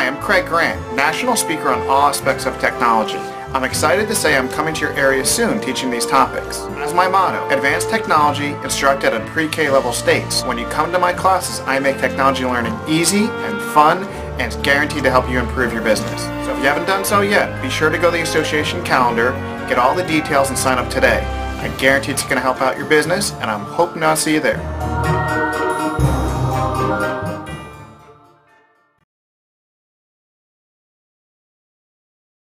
I'm Craig Grant, national speaker on all aspects of technology. I'm excited to say I'm coming to your area soon teaching these topics. As my motto, advanced technology instructed at pre-K level states. When you come to my classes, I make technology learning easy and fun and it's guaranteed to help you improve your business. So if you haven't done so yet, be sure to go to the association calendar, get all the details and sign up today. I guarantee it's going to help out your business and I'm hoping I'll see you there.